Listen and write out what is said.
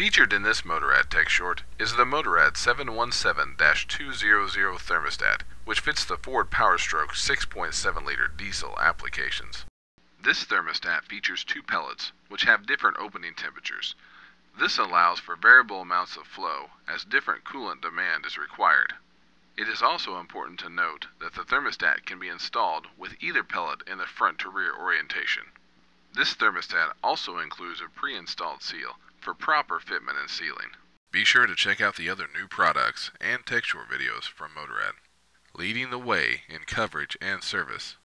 Featured in this MotoRad Tech Short is the MotoRad 717-200 thermostat, which fits the Ford Powerstroke 6.7 liter diesel applications. This thermostat features two pellets, which have different opening temperatures. This allows for variable amounts of flow, as different coolant demand is required. It is also important to note that the thermostat can be installed with either pellet in the front to rear orientation. This thermostat also includes a pre-installed seal for proper fitment and sealing. Be sure to check out the other new products and Tech Short videos from MotoRad, leading the way in coverage and service.